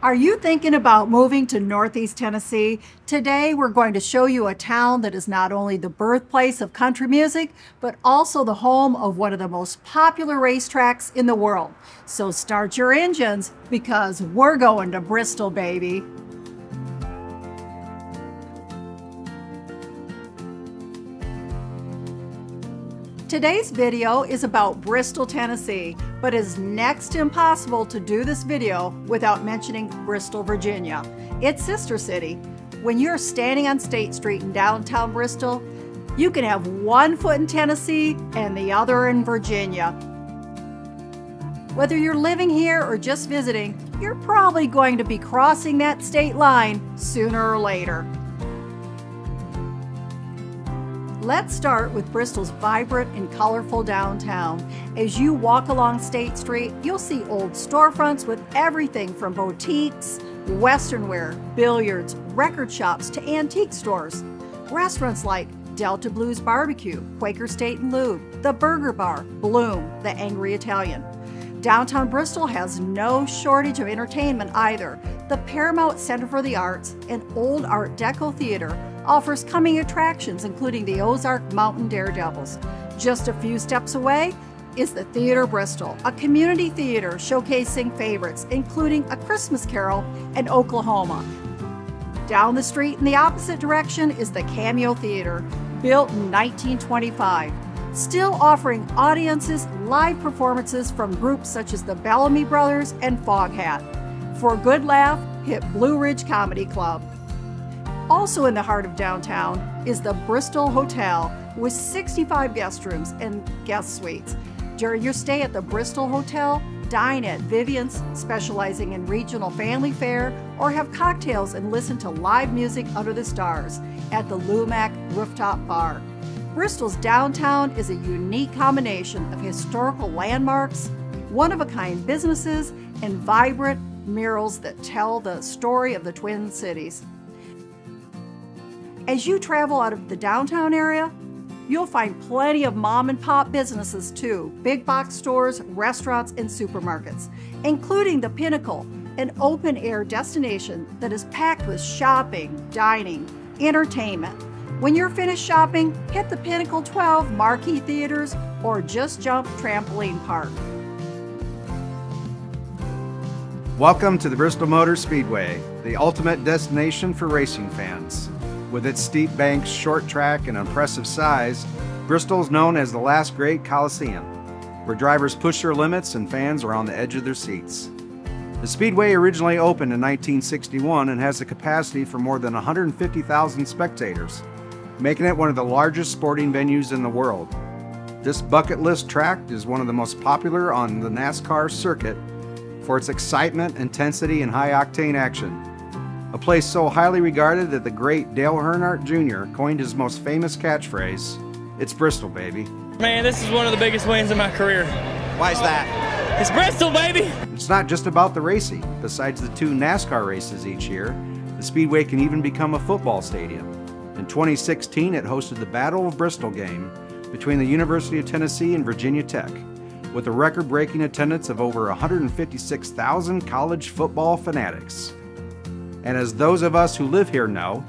Are you thinking about moving to Northeast Tennessee? Today, we're going to show you a town that is not only the birthplace of country music, but also the home of one of the most popular racetracks in the world. So start your engines because we're going to Bristol, baby. Today's video is about Bristol, Tennessee, but it's next to impossible to do this video without mentioning Bristol, Virginia, its sister city. When you're standing on State Street in downtown Bristol, you can have one foot in Tennessee and the other in Virginia. Whether you're living here or just visiting, you're probably going to be crossing that state line sooner or later. Let's start with Bristol's vibrant and colorful downtown. As you walk along State Street, you'll see old storefronts with everything from boutiques, western wear, billiards, record shops to antique stores. Restaurants like Delta Blues Barbecue, Quaker Steak and Lube, The Burger Bar, Bloom, The Angry Italian. Downtown Bristol has no shortage of entertainment either. The Paramount Center for the Arts, an old Art Deco theater, offers coming attractions including the Ozark Mountain Daredevils. Just a few steps away is the Theater Bristol, a community theater showcasing favorites including A Christmas Carol and Oklahoma. Down the street in the opposite direction is the Cameo Theater, built in 1925, still offering audiences live performances from groups such as the Bellamy Brothers and Foghat. For a good laugh, hit Blue Ridge Comedy Club. Also in the heart of downtown is the Bristol Hotel with 65 guest rooms and guest suites. During your stay at the Bristol Hotel, dine at Vivian's, specializing in regional family fare, or have cocktails and listen to live music under the stars at the Lumac Rooftop Bar. Bristol's downtown is a unique combination of historical landmarks, one of a kind businesses, and vibrant murals that tell the story of the Twin Cities. As you travel out of the downtown area, you'll find plenty of mom and pop businesses too big box stores, restaurants, and supermarkets, including the Pinnacle, an open air destination that is packed with shopping, dining, entertainment. When you're finished shopping, hit the Pinnacle 12 marquee theaters or just jump trampoline park. Welcome to the Bristol Motor Speedway, the ultimate destination for racing fans. With its steep banks, short track, and impressive size, Bristol is known as the last great Coliseum, where drivers push their limits and fans are on the edge of their seats. The Speedway originally opened in 1961 and has a capacity for more than 150,000 spectators, making it one of the largest sporting venues in the world. This bucket list track is one of the most popular on the NASCAR circuit for its excitement, intensity, and high octane action a place so highly regarded that the great Dale Earnhardt Jr. coined his most famous catchphrase It's Bristol, baby. Man, this is one of the biggest wins of my career. Why is that? It's Bristol, baby! It's not just about the racing. Besides the two NASCAR races each year, the Speedway can even become a football stadium. In 2016, it hosted the Battle of Bristol game between the University of Tennessee and Virginia Tech, with a record breaking attendance of over 156,000 college football fanatics. And as those of us who live here know,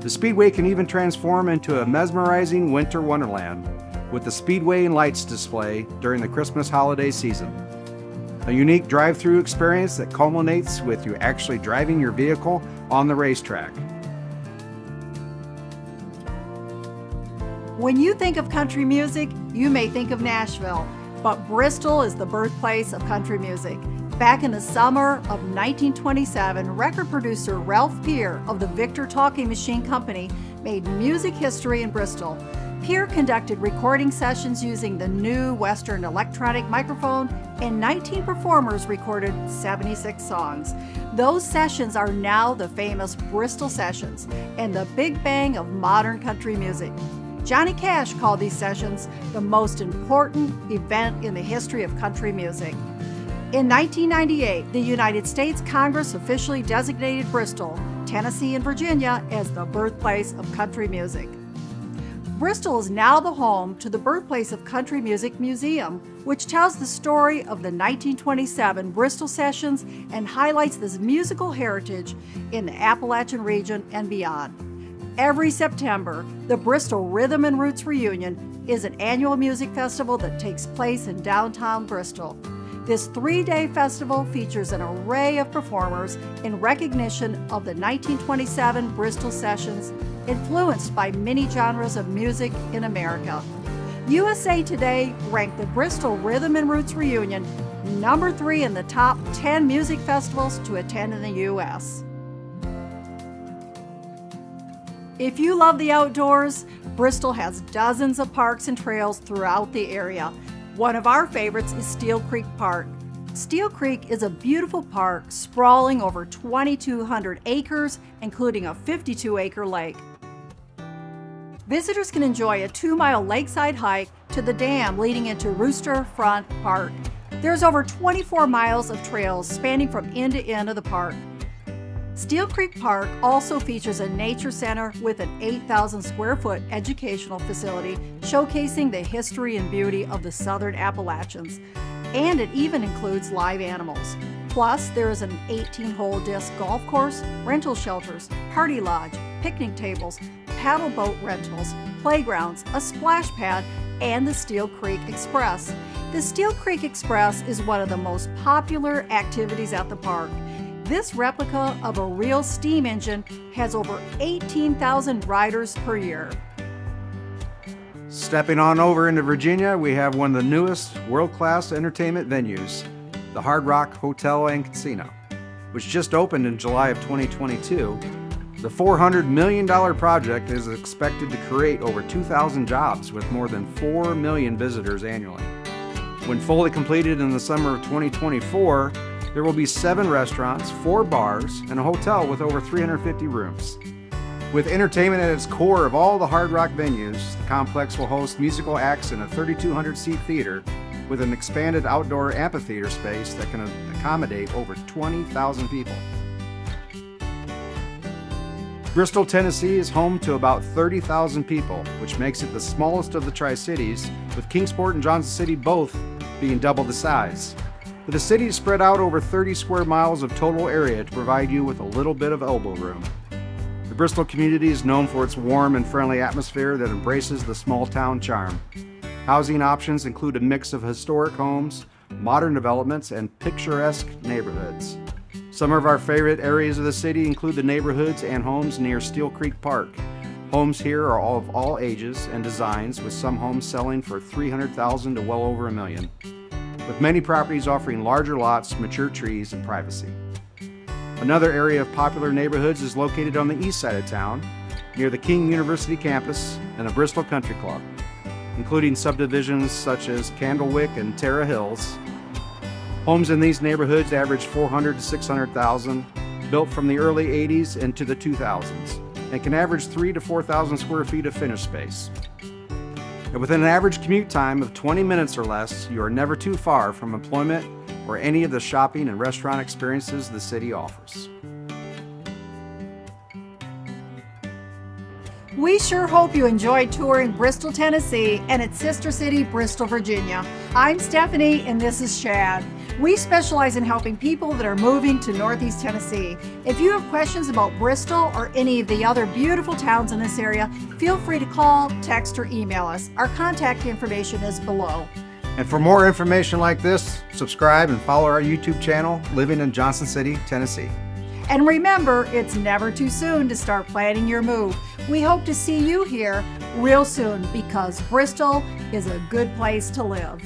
the Speedway can even transform into a mesmerizing winter wonderland with the Speedway in Lights display during the Christmas holiday season. A unique drive through experience that culminates with you actually driving your vehicle on the racetrack. When you think of country music, you may think of Nashville, but Bristol is the birthplace of country music. Back in the summer of 1927, record producer Ralph Peer of the Victor Talking Machine Company made music history in Bristol. Peer conducted recording sessions using the new Western Electric microphone, and 19 performers recorded 76 songs. Those sessions are now the famous Bristol Sessions and the big bang of modern country music. Johnny Cash called these sessions the most important event in the history of country music. In 1998, the United States Congress officially designated Bristol, Tennessee, and Virginia as the birthplace of country music. Bristol is now the home to the Birthplace of Country Music Museum, which tells the story of the 1927 Bristol Sessions and highlights this musical heritage in the Appalachian region and beyond. Every September, the Bristol Rhythm and Roots Reunion is an annual music festival that takes place in downtown Bristol. This three day festival features an array of performers in recognition of the 1927 Bristol Sessions, influenced by many genres of music in America. USA Today ranked the Bristol Rhythm and Roots Reunion number three in the top 10 music festivals to attend in the U.S. If you love the outdoors, Bristol has dozens of parks and trails throughout the area. One of our favorites is Steel Creek Park. Steel Creek is a beautiful park sprawling over 2,200 acres, including a 52 acre lake. Visitors can enjoy a two mile lakeside hike to the dam leading into Rooster Front Park. There's over 24 miles of trails spanning from end to end of the park. Steel Creek Park also features a nature center with an 8,000 square foot educational facility showcasing the history and beauty of the Southern Appalachians. And it even includes live animals. Plus, there is an 18 hole disc golf course, rental shelters, party lodge, picnic tables, paddle boat rentals, playgrounds, a splash pad, and the Steel Creek Express. The Steel Creek Express is one of the most popular activities at the park. This replica of a real steam engine has over 18,000 riders per year. Stepping on over into Virginia, we have one of the newest world class entertainment venues, the Hard Rock Hotel and Casino, which just opened in July of 2022. The $400 million project is expected to create over 2,000 jobs with more than 4 million visitors annually. When fully completed in the summer of 2024, there will be seven restaurants, four bars, and a hotel with over 350 rooms. With entertainment at its core of all the Hard Rock venues, the complex will host musical acts in a 3,200 seat theater with an expanded outdoor amphitheater space that can accommodate over 20,000 people. Bristol, Tennessee is home to about 30,000 people, which makes it the smallest of the Tri Cities, with Kingsport and Johnson City both being double the size. The city is spread out over 30 square miles of total area to provide you with a little bit of elbow room. The Bristol community is known for its warm and friendly atmosphere that embraces the small town charm. Housing options include a mix of historic homes, modern developments, and picturesque neighborhoods. Some of our favorite areas of the city include the neighborhoods and homes near Steel Creek Park. Homes here are all of all ages and designs, with some homes selling for 300,000 to well over a million with many properties offering larger lots, mature trees, and privacy. Another area of popular neighborhoods is located on the east side of town, near the King University campus and the Bristol Country Club, including subdivisions such as Candlewick and Terra Hills. Homes in these neighborhoods average 400 to 600,000, built from the early 80s into the 2000s, and can average 3 to 4,000 square feet of finished space. And within an average commute time of 20 minutes or less, you are never too far from employment or any of the shopping and restaurant experiences the city offers. We sure hope you enjoyed touring Bristol, Tennessee and its sister city, Bristol, Virginia. I'm Stephanie and this is Shad. We specialize in helping people that are moving to Northeast Tennessee. If you have questions about Bristol or any of the other beautiful towns in this area, feel free to call, text, or email us. Our contact information is below. And for more information like this, subscribe and follow our YouTube channel, Living in Johnson City, Tennessee. And remember, it's never too soon to start planning your move. We hope to see you here real soon because Bristol is a good place to live.